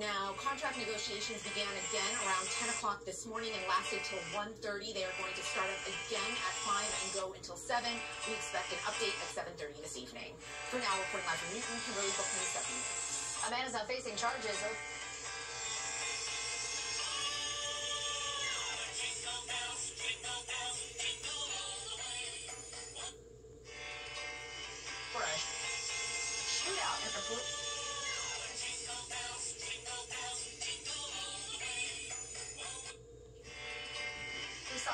Now, contract negotiations began again around 10 o'clock this morning and lasted till 1.30. They are going to start up again at 5 and go until 7. We expect an update at 7.30 this evening. For now, reporting live from Newton, Kimberly Bookman, 7 A man is now facing charges of... Shootout at the...